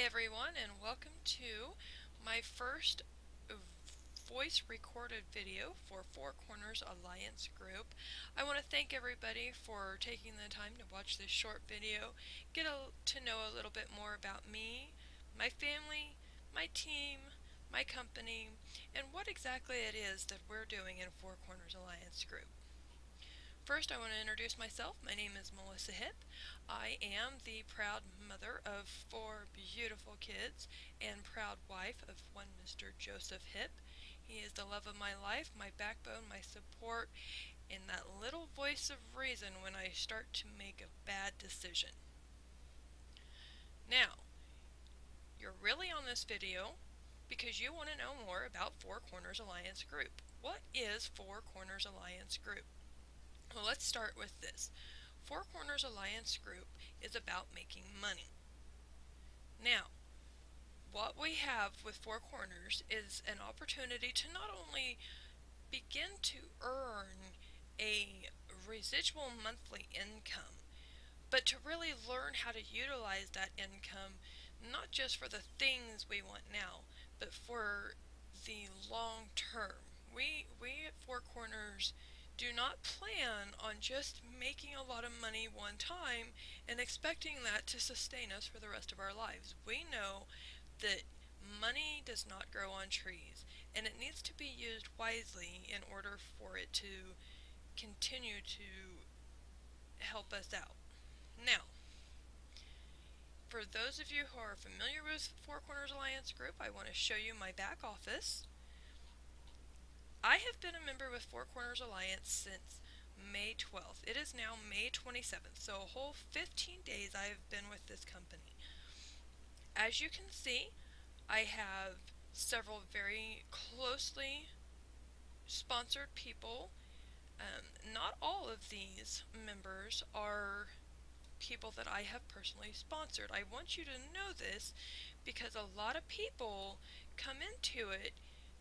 everyone and welcome to my first voice recorded video for Four Corners Alliance Group. I want to thank everybody for taking the time to watch this short video, get a, to know a little bit more about me, my family, my team, my company, and what exactly it is that we're doing in Four Corners Alliance Group. First, I want to introduce myself. My name is Melissa Hipp. I am the proud mother of four beautiful kids and proud wife of one Mr. Joseph Hipp. He is the love of my life, my backbone, my support, and that little voice of reason when I start to make a bad decision. Now, you're really on this video because you want to know more about Four Corners Alliance Group. What is Four Corners Alliance Group? Well, let's start with this. Four Corners Alliance Group is about making money. Now, what we have with Four Corners is an opportunity to not only begin to earn a residual monthly income, but to really learn how to utilize that income not just for the things we want now, but for the long term. We we at Four Corners do not plan on just making a lot of money one time and expecting that to sustain us for the rest of our lives. We know that money does not grow on trees and it needs to be used wisely in order for it to continue to help us out. Now, for those of you who are familiar with Four Corners Alliance Group, I want to show you my back office. I have been a member with Four Corners Alliance since May 12th. It is now May 27th, so a whole 15 days I have been with this company. As you can see, I have several very closely sponsored people. Um, not all of these members are people that I have personally sponsored. I want you to know this because a lot of people come into it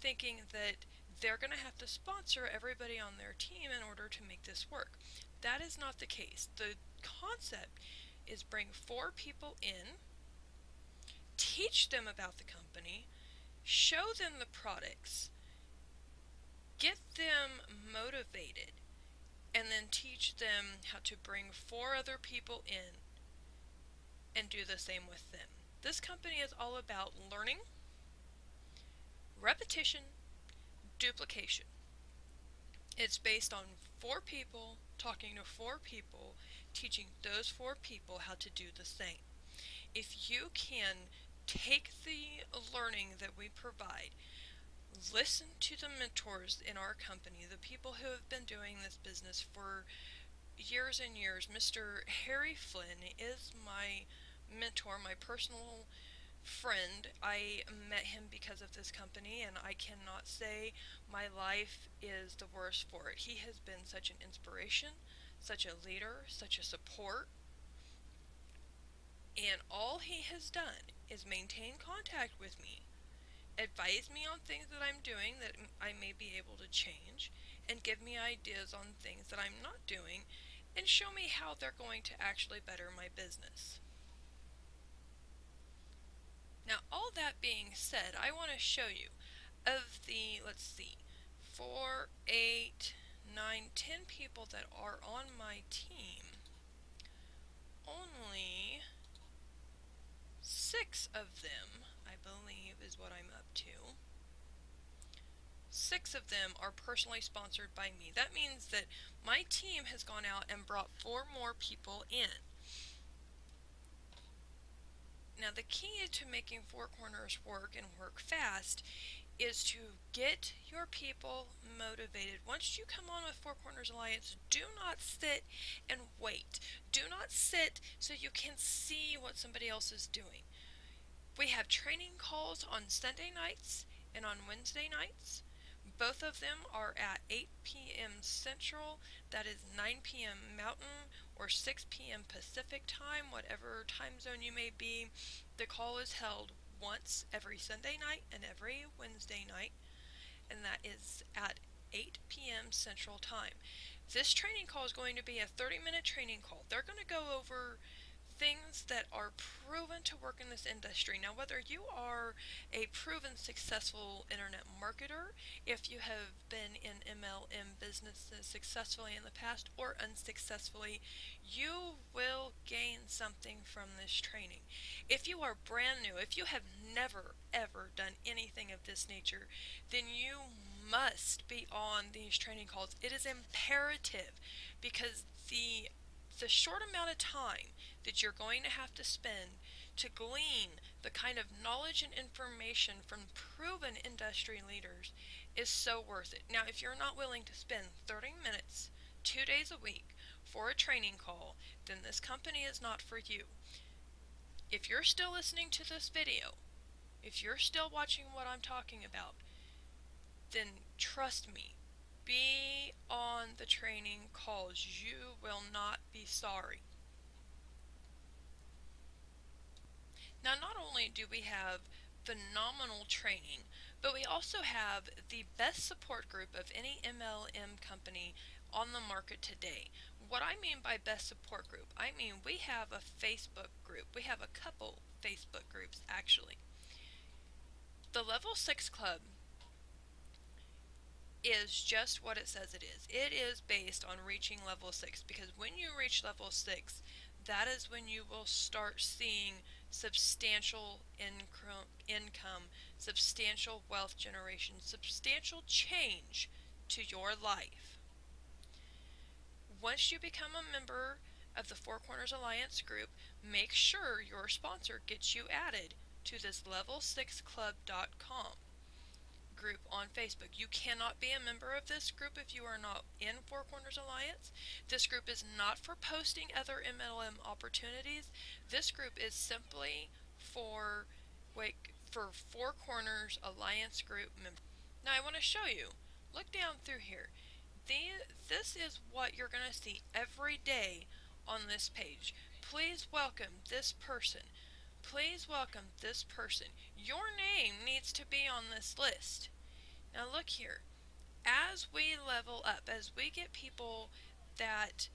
thinking that they're going to have to sponsor everybody on their team in order to make this work. That is not the case. The concept is bring four people in, teach them about the company, show them the products, get them motivated, and then teach them how to bring four other people in and do the same with them. This company is all about learning, repetition, duplication. It's based on four people talking to four people, teaching those four people how to do the same. If you can take the learning that we provide, listen to the mentors in our company, the people who have been doing this business for years and years. Mr. Harry Flynn is my mentor, my personal friend. I met him because of this company, and I cannot say my life is the worse for it. He has been such an inspiration, such a leader, such a support. And all he has done is maintain contact with me, advise me on things that I'm doing that I may be able to change, and give me ideas on things that I'm not doing, and show me how they're going to actually better my business. Now, all that being said, I want to show you of the, let's see, 4, 8, 9, 10 people that are on my team, only 6 of them, I believe, is what I'm up to. Six of them are personally sponsored by me. That means that my team has gone out and brought four more people in. Now the key to making Four Corners work and work fast is to get your people motivated. Once you come on with Four Corners Alliance, do not sit and wait. Do not sit so you can see what somebody else is doing. We have training calls on Sunday nights and on Wednesday nights. Both of them are at 8 p.m. Central, that is 9 p.m. Mountain, or 6 p.m. Pacific time, whatever time zone you may be. The call is held once every Sunday night and every Wednesday night, and that is at 8 p.m. Central Time. This training call is going to be a 30 minute training call. They're going to go over things that are proven to work in this industry. Now, whether you are a proven successful internet marketer, if you have been in MLM businesses successfully in the past or unsuccessfully, you will gain something from this training. If you are brand new, if you have never ever done anything of this nature, then you must be on these training calls. It is imperative because the the short amount of time that you're going to have to spend to glean the kind of knowledge and information from proven industry leaders is so worth it. Now, if you're not willing to spend 30 minutes, two days a week, for a training call, then this company is not for you. If you're still listening to this video, if you're still watching what I'm talking about, then trust me, be on the training calls. You will not be sorry. Now, not only do we have phenomenal training, but we also have the best support group of any MLM company on the market today. What I mean by best support group, I mean we have a Facebook group. We have a couple Facebook groups actually. The Level 6 Club is just what it says it is. It is based on reaching level 6 because when you reach level 6, that is when you will start seeing substantial income, substantial wealth generation, substantial change to your life. Once you become a member of the Four Corners Alliance group, make sure your sponsor gets you added to this level6club.com group on Facebook. You cannot be a member of this group if you are not in Four Corners Alliance. This group is not for posting other MLM opportunities. This group is simply for like for Four Corners Alliance group members. Now I want to show you. Look down through here. The, this is what you're going to see every day on this page. Please welcome this person. Please welcome this person. Your name needs to be on this list. Now look here. As we level up, as we get people that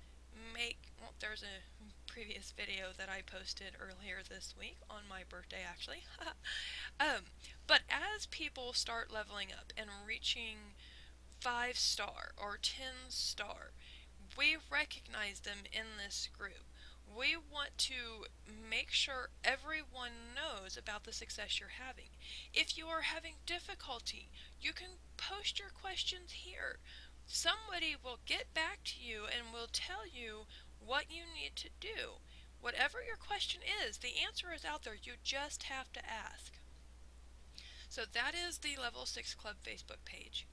make, well, there's a previous video that I posted earlier this week on my birthday actually. um, but as people start leveling up and reaching 5 star or 10 star, we recognize them in this group we want to make sure everyone knows about the success you're having. If you are having difficulty, you can post your questions here. Somebody will get back to you and will tell you what you need to do. Whatever your question is, the answer is out there. You just have to ask. So that is the Level 6 Club Facebook page.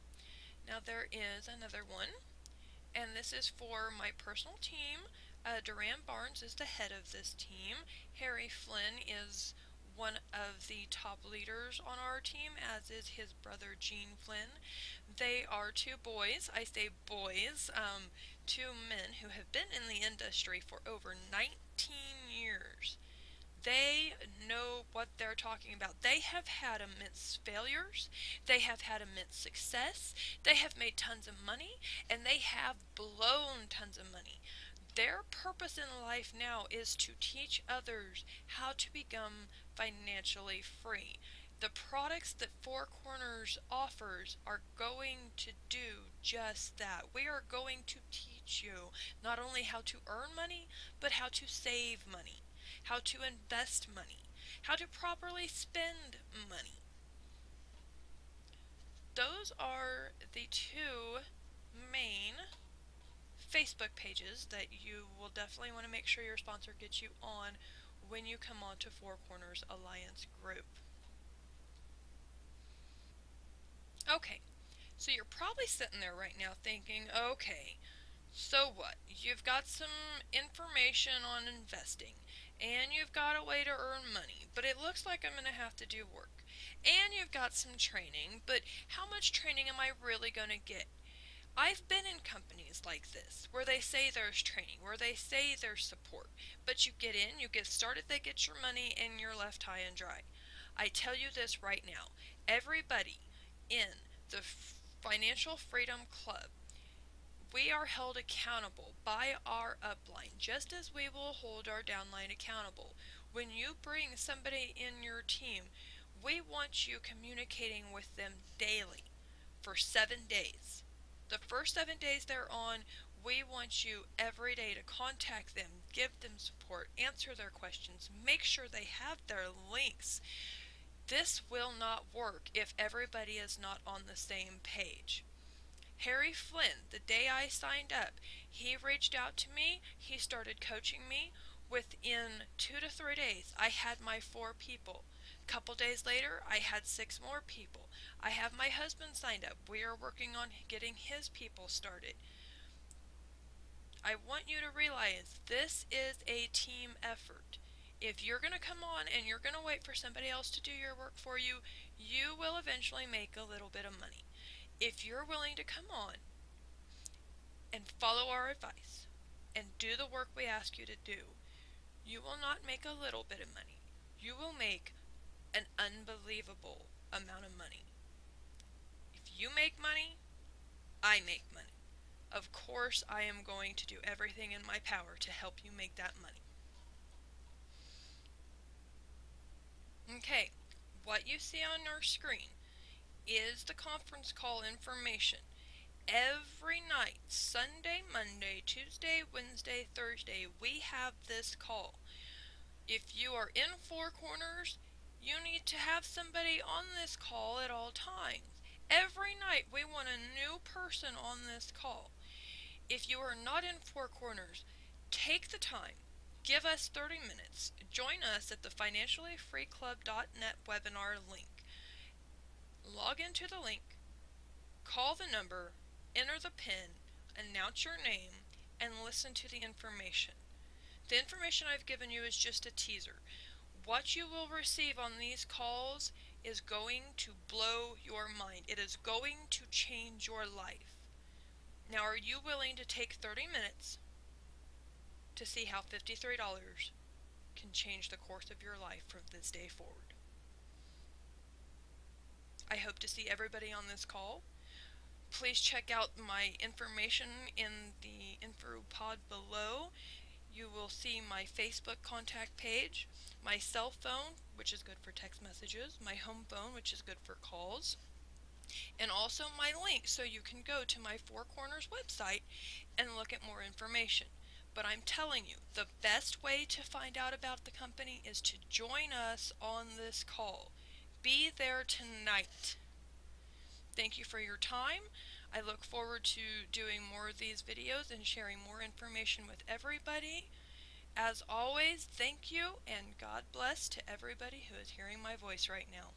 Now there is another one, and this is for my personal team. Uh, Duran Barnes is the head of this team. Harry Flynn is one of the top leaders on our team, as is his brother Gene Flynn. They are two boys, I say boys, um, two men who have been in the industry for over 19 years. They know what they're talking about. They have had immense failures. They have had immense success. They have made tons of money, and they have blown tons of money. Their purpose in life now is to teach others how to become financially free. The products that Four Corners offers are going to do just that. We are going to teach you not only how to earn money, but how to save money, how to invest money, how to properly spend money. Those are the two main Facebook pages that you will definitely want to make sure your sponsor gets you on when you come on to Four Corners Alliance Group. Okay, so you're probably sitting there right now thinking, okay, so what? You've got some information on investing, and you've got a way to earn money, but it looks like I'm going to have to do work. And you've got some training, but how much training am I really going to get? I've been in companies like this where they say there's training, where they say there's support, but you get in, you get started, they get your money, and you're left high and dry. I tell you this right now everybody in the Financial Freedom Club we are held accountable by our upline just as we will hold our downline accountable. When you bring somebody in your team, we want you communicating with them daily for seven days. The first seven days they're on, we want you every day to contact them, give them support, answer their questions, make sure they have their links. This will not work if everybody is not on the same page. Harry Flynn, the day I signed up, he reached out to me, he started coaching me. Within two to three days, I had my four people. Couple days later, I had six more people. I have my husband signed up. We are working on getting his people started. I want you to realize this is a team effort. If you're going to come on and you're going to wait for somebody else to do your work for you, you will eventually make a little bit of money. If you're willing to come on and follow our advice and do the work we ask you to do, you will not make a little bit of money. You will make an unbelievable amount of money. If you make money, I make money. Of course, I am going to do everything in my power to help you make that money. Okay, what you see on our screen is the conference call information. Every night, Sunday, Monday, Tuesday, Wednesday, Thursday, we have this call. If you are in Four Corners, you need to have somebody on this call at all times. Every night, we want a new person on this call. If you are not in Four Corners, take the time. Give us 30 minutes. Join us at the financiallyfreeclub.net webinar link. Log into the link, call the number, enter the PIN, announce your name, and listen to the information. The information I've given you is just a teaser. What you will receive on these calls is going to blow your mind. It is going to change your life. Now, are you willing to take 30 minutes to see how $53 can change the course of your life from this day forward? I hope to see everybody on this call. Please check out my information in the info pod below. You will see my Facebook contact page, my cell phone, which is good for text messages, my home phone, which is good for calls, and also my link so you can go to my Four Corners website and look at more information. But I'm telling you, the best way to find out about the company is to join us on this call. Be there tonight. Thank you for your time. I look forward to doing more of these videos and sharing more information with everybody. As always, thank you and God bless to everybody who is hearing my voice right now.